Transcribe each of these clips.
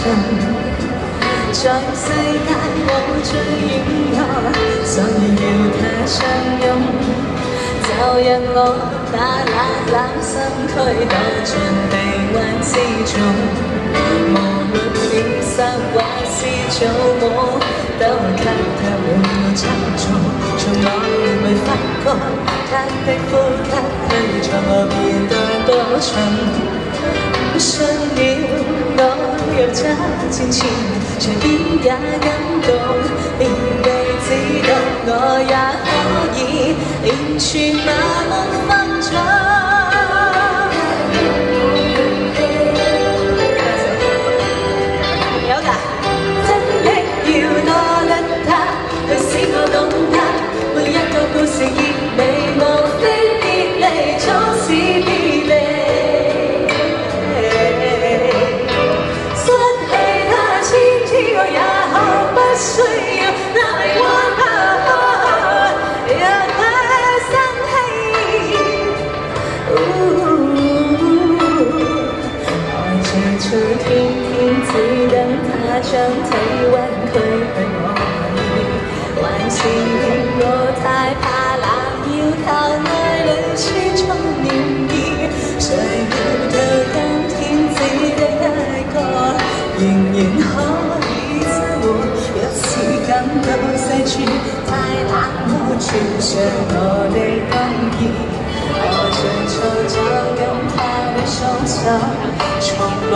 在世界我最软弱，所以要他相拥，就让我打打打身躯躲进臂弯之中。无论现实或是做梦，都会给他满目苍翠。从我未发觉，他的呼吸已在我耳边多亲，不需要我。又揸戰前，隨便也感動，連未知道我也可以連串那夢他將體溫驅去我意，還是我太怕冷，要靠愛侶穿充暖意，誰料到今天只得一個，仍然可以生活。若是感到細處太冷漠，穿上我的冬衣，我像錯咗咁他的雙手，從來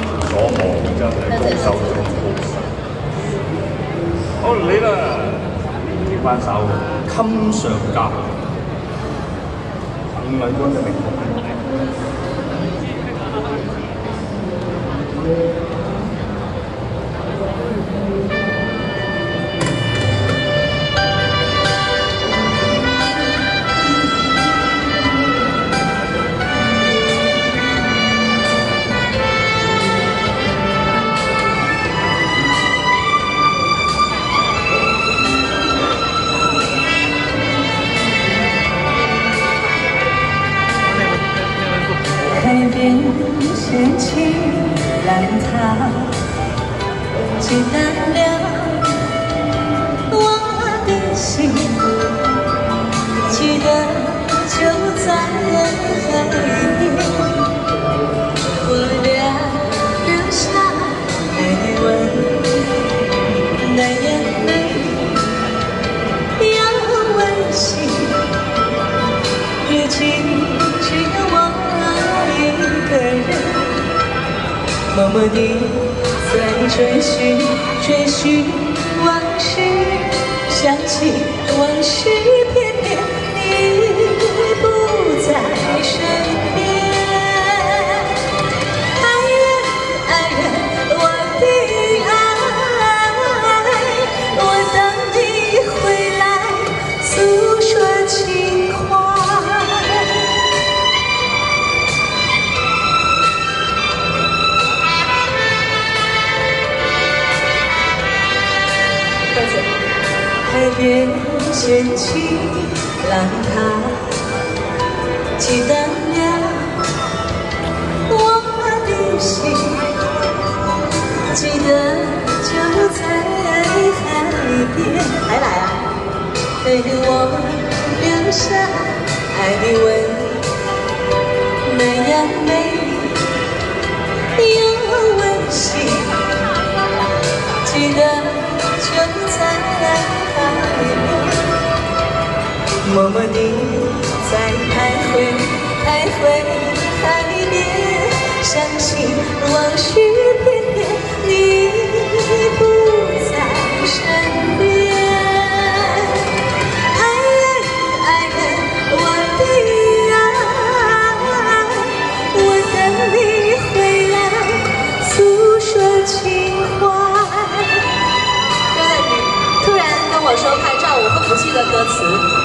不所望，真係高手高手。好，你啦，接翻手，襟上甲，五兩張嘅名。Chia 默默地在追寻，追寻往事，想起往事，边掀起浪涛，激荡了我的心。记得就在海边，还来啊！给我留下爱的吻，那样美默默地在徘徊，徘徊。照，我会不记得歌词。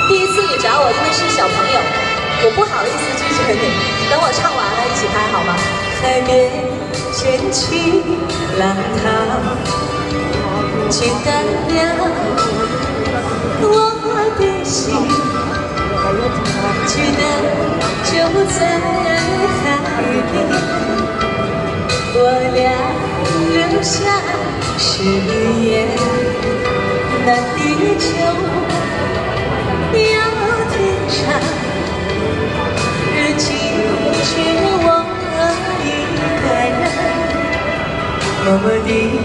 第一次你找我，因为是小朋友，我不好意思拒绝你。等我唱完了，一起拍好吗？海边掀起浪涛，激荡了我的心。记得就在海边，我俩留下誓言。那地球我的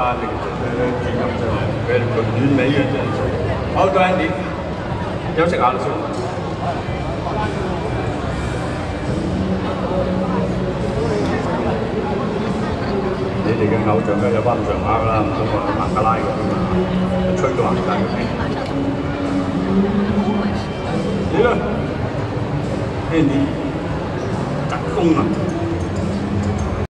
似好簡單嘅，其實咧結合就係佢個完美嘅真係。好，到 Andy，休息下先。你哋嘅偶像咧有翻咁上下㗎啦，唔通話去孟加拉吹到行街嗰邊。你啦，Andy，特工啊！